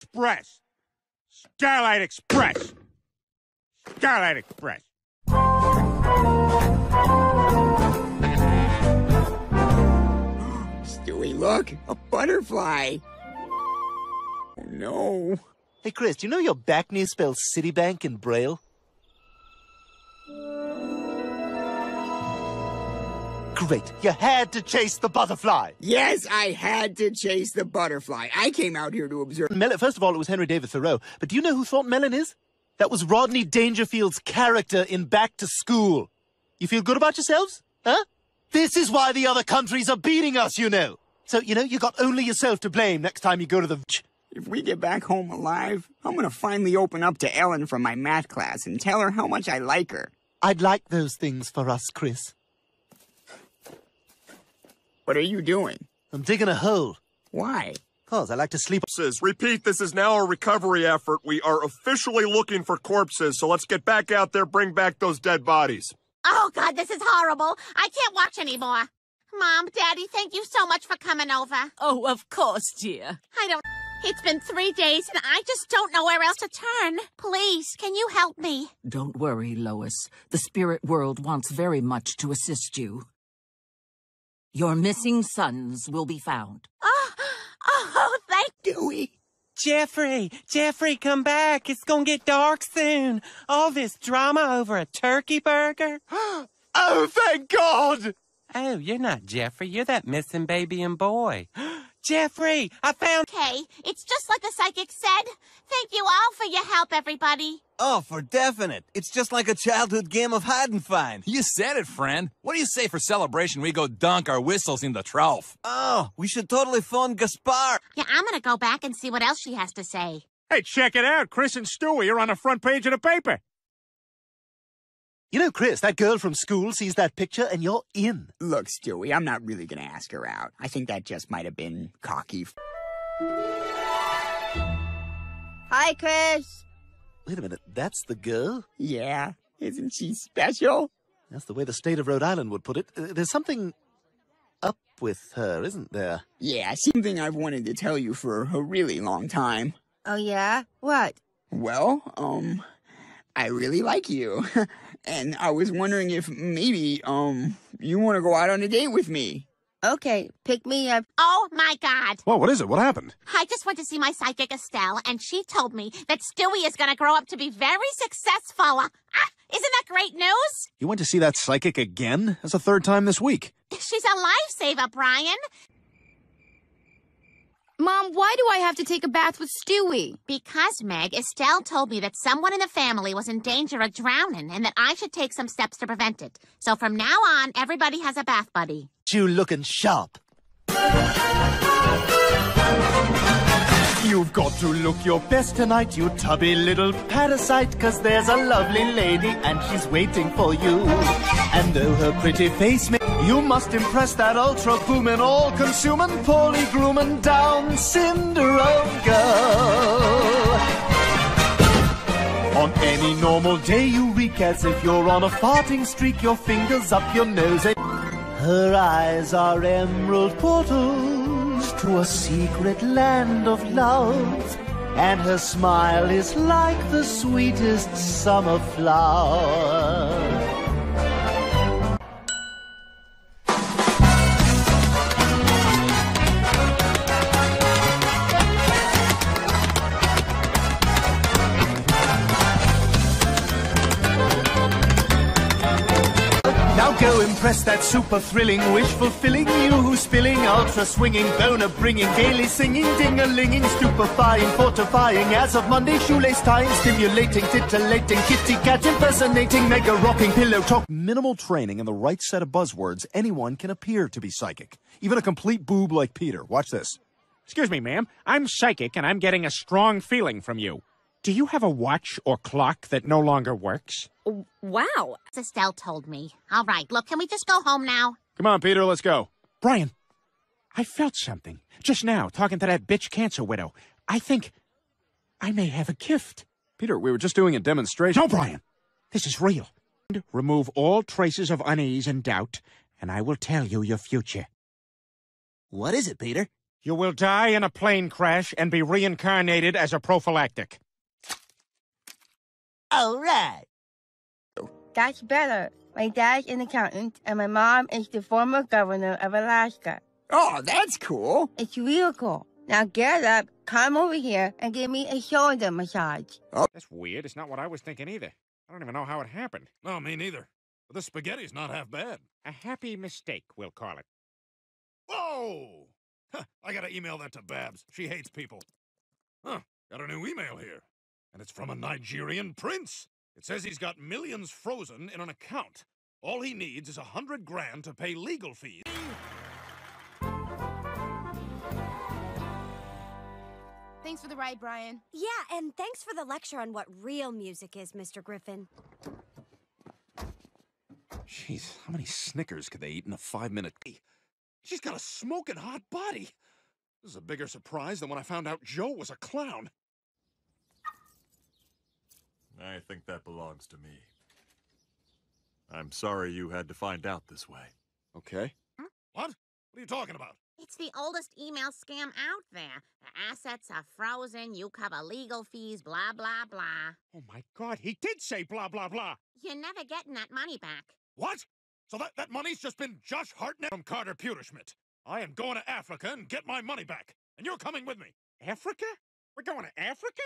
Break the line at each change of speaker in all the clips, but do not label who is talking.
Express. Starlight Express. Starlight Express.
Stewie, look, a butterfly. Oh no.
Hey, Chris, do you know your back knee spells Citibank in Braille? Great. You had to chase the butterfly.
Yes, I had to chase the butterfly. I came out here to observe.
Melon, first of all, it was Henry David Thoreau. But do you know who Thornton Melon is? That was Rodney Dangerfield's character in Back to School. You feel good about yourselves? Huh? This is why the other countries are beating us, you know. So, you know, you got only yourself to blame next time you go to the...
If we get back home alive, I'm gonna finally open up to Ellen from my math class and tell her how much I like her.
I'd like those things for us, Chris.
What are you doing?
I'm digging a hole.
Why?
Cause I like to sleep...
Corpses. Repeat, this is now a recovery effort. We are officially looking for corpses, so let's get back out there, bring back those dead bodies.
Oh, God, this is horrible. I can't watch anymore. Mom, Daddy, thank you so much for coming over.
Oh, of course, dear.
I don't. It's been three days and I just don't know where else to turn. Please, can you help me?
Don't worry, Lois. The spirit world wants very much to assist you. Your missing sons will be found.
Oh, oh, thank
Dewey.
Jeffrey, Jeffrey, come back. It's gonna get dark soon. All this drama over a turkey burger.
Oh, thank God!
Oh, you're not Jeffrey. You're that missing baby and boy. Jeffrey, I found.
Okay, it's just like the psychic said. Thank you all for your help, everybody.
Oh, for definite. It's just like a childhood game of hide and find.
You said it, friend. What do you say for celebration we go dunk our whistles in the trough?
Oh, we should totally phone Gaspar.
Yeah, I'm gonna go back and see what else she has to say.
Hey, check it out. Chris and Stewie are on the front page of the paper.
You know, Chris, that girl from school sees that picture and you're in.
Look, Stewie, I'm not really gonna ask her out. I think that just might have been cocky.
Hi, Chris.
Wait a minute, that's the girl?
Yeah, isn't she special?
That's the way the state of Rhode Island would put it. Uh, There's something up with her, isn't there?
Yeah, something I've wanted to tell you for a really long time.
Oh, yeah? What?
Well, um, I really like you. and I was wondering if maybe, um, you want to go out on a date with me.
Okay, pick me up.
Oh my God.
Well, what is it? What happened?
I just went to see my psychic Estelle, and she told me that Stewie is gonna grow up to be very successful. Ah, isn't that great news?
You went to see that psychic again? That's the third time this week.
She's a lifesaver, Brian.
Mom, why do I have to take a bath with Stewie?
Because, Meg, Estelle told me that someone in the family was in danger of drowning and that I should take some steps to prevent it. So from now on, everybody has a bath buddy.
You looking sharp. You've got to look your best tonight, you tubby little parasite, cause there's a lovely lady and she's waiting for you. And though her pretty face may, you must impress that ultra booming, all consuming, poorly grooming, down Cinderella girl. On any normal day, you reek as if you're on a farting streak, your fingers up your nose. Her eyes are emerald portals to a secret land of love. And her smile is like the sweetest summer flower. Go impress that super thrilling, wish fulfilling you who's spilling, ultra swinging, boner bringing, gaily singing, ding a linging, stupefying, fortifying, as of Monday, shoelace tying, stimulating, titillating, kitty cat impersonating, mega rocking, pillow talk.
Minimal training and the right set of buzzwords, anyone can appear to be psychic. Even a complete boob like Peter. Watch this. Excuse me, ma'am. I'm psychic and I'm getting a strong feeling from you. Do you have a watch or clock that no longer works?
Wow.
Estelle told me. All right, look, can we just go home now?
Come on, Peter, let's go. Brian, I felt something just now talking to that bitch cancer widow. I think I may have a gift. Peter, we were just doing a demonstration. No, Brian, this is real. Remove all traces of unease and doubt, and I will tell you your future.
What is it, Peter?
You will die in a plane crash and be reincarnated as a prophylactic.
All right.
That's better. My dad's an accountant, and my mom is the former governor of Alaska.
Oh, that's cool.
It's real cool. Now get up, come over here, and give me a shoulder massage. Oh.
That's weird. It's not what I was thinking either. I don't even know how it happened.
No, me neither. But the spaghetti's not half bad.
A happy mistake, we'll call it.
Whoa! Huh, I gotta email that to Babs. She hates people. Huh, got a new email here. And it's from a Nigerian prince. It says he's got millions frozen in an account. All he needs is a hundred grand to pay legal fees.
Thanks for the ride, Brian.
Yeah, and thanks for the lecture on what real music is, Mr. Griffin.
Jeez, how many Snickers could they eat in a five-minute... She's got a smoking hot body. This is a bigger surprise than when I found out Joe was a clown.
I think that belongs to me. I'm sorry you had to find out this way.
Okay. What? What are you talking about?
It's the oldest email scam out there. The assets are frozen, you cover legal fees, blah, blah, blah.
Oh my god, he did say blah, blah, blah.
You're never getting that money back.
What? So that, that money's just been Josh Hartnett from Carter Pewterschmidt. I am going to Africa and get my money back. And you're coming with me.
Africa? We're going to Africa?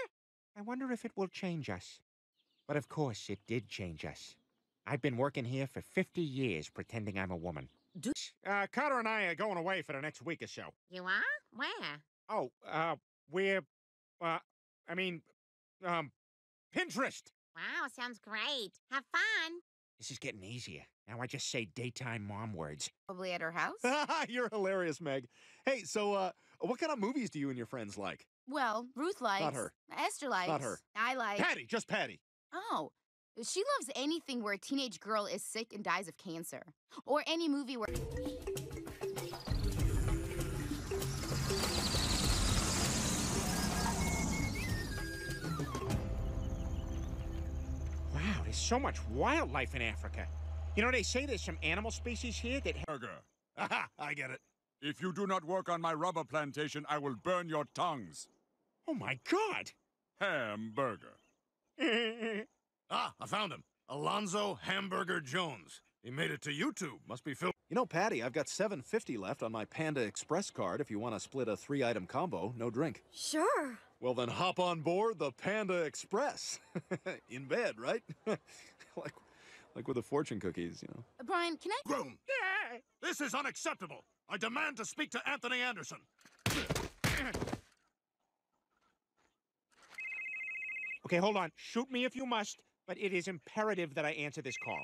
I wonder if it will change us. But of course, it did change us. I've been working here for 50 years pretending I'm a woman.
Do-
Uh, Carter and I are going away for the next week or so.
You are? Where?
Oh, uh, we're, uh, I mean, um, Pinterest.
Wow, sounds great. Have fun.
This is getting easier. Now I just say daytime mom words.
Probably at her house.
You're hilarious, Meg. Hey, so, uh, what kind of movies do you and your friends like?
well, Ruth likes.
Not her.
Esther likes.
Not her.
I like.
Patty, just Patty.
Oh. She loves anything where a teenage girl is sick and dies of cancer. Or any movie where.
Wow, there's so much wildlife in Africa. You know, they say there's some animal species here that. ha-
Burger.
Aha, I get it.
If you do not work on my rubber plantation, I will burn your tongues.
Oh my god!
Hamburger.
Ah, I found him. Alonzo Hamburger Jones. He made it to YouTube. Must be Phil.
You know, Patty, I've got 750 left on my Panda Express card if you want to split a three-item combo, no drink.
Sure.
Well, then hop on board the Panda Express. In bed, right? like, like with the fortune cookies, you know.
Brian, can I.
Grown. This is unacceptable. I demand to speak to Anthony Anderson.
Okay, hold on. Shoot me if you must, but it is imperative that I answer this call.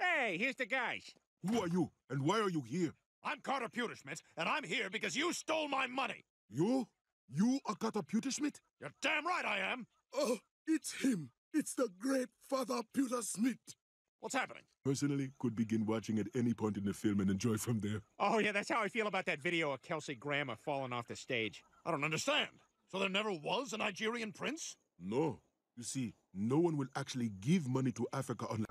Hey, here's the guys.
Who are you, and why are you here?
I'm Carter Pewterschmidt, and I'm here because you stole my money.
You? You are Carter Pewterschmidt?
You're damn right I am.
Oh, it's him. It's the great Father Pewterschmidt.
What's happening?
Personally, could begin watching at any point in the film and enjoy from there.
Oh, yeah, that's how I feel about that video of Kelsey Grammer falling off the stage.
I don't understand. So there never was a Nigerian prince?
No. You see, no one will actually give money to Africa unless...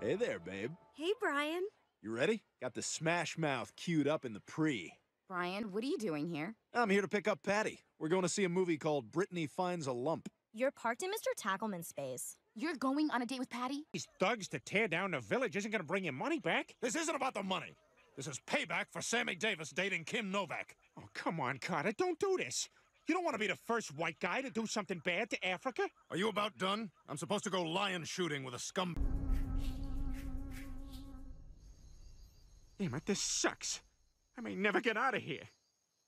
Hey there, babe.
Hey, Brian.
You ready? Got the Smash Mouth queued up in the pre.
Brian, what are you doing here?
I'm here to pick up Patty. We're going to see a movie called Brittany Finds a Lump.
You're parked in Mr. Tackleman's space.
You're going on a date with Patty?
These thugs to tear down the village isn't gonna bring your money back.
This isn't about the money. This is payback for Sammy Davis dating Kim Novak.
Oh, come on, Carter, don't do this. You don't want to be the first white guy to do something bad to Africa?
Are you about done? I'm supposed to go lion shooting with a scum.
Damn it, this sucks. I may never get out of here.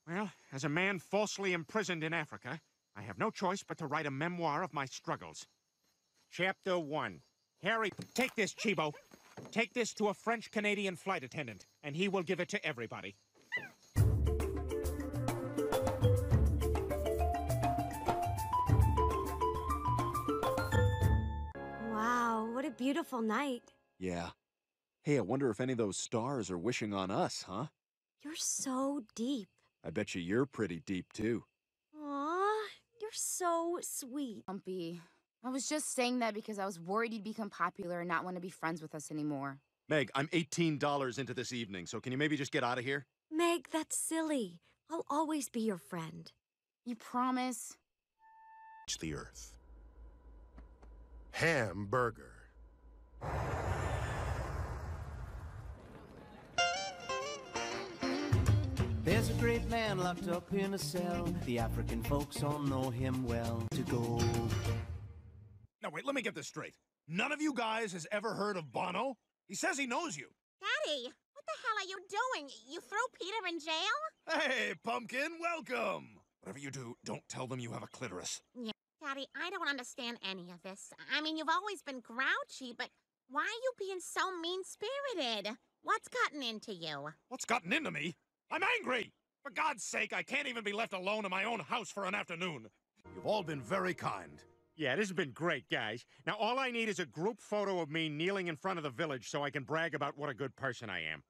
Well, as a man falsely imprisoned in Africa, I have no choice but to write a memoir of my struggles. Chapter 1. Harry, take this, Chibo. Take this to a French Canadian flight attendant, and he will give it to everybody.
Beautiful night.
Yeah. Hey, I wonder if any of those stars are wishing on us, huh?
You're so deep.
I bet you you're pretty deep, too.
Aw, you're so sweet.
Bumpy. I was just saying that because I was worried you'd become popular and not want to be friends with us anymore.
Meg, I'm $18 into this evening, so can you maybe just get out of here?
Meg, that's silly. I'll always be your friend.
You promise?
It's the Earth. Hamburger.
There's a great man locked up in a cell. The African folks all know him well. To go.
Now, wait, let me get this straight. None of you guys has ever heard of Bono? He says he knows you.
Daddy, what the hell are you doing? You throw Peter in jail?
Hey, Pumpkin, welcome! Whatever you do, don't tell them you have a clitoris.
Yeah. Daddy, I don't understand any of this. I mean, you've always been grouchy, but why are you being so mean spirited? What's gotten into you?
What's gotten into me? I'm angry! For God's sake, I can't even be left alone in my own house for an afternoon. You've all been very kind.
Yeah, this has been great, guys. Now, all I need is a group photo of me kneeling in front of the village so I can brag about what a good person I am.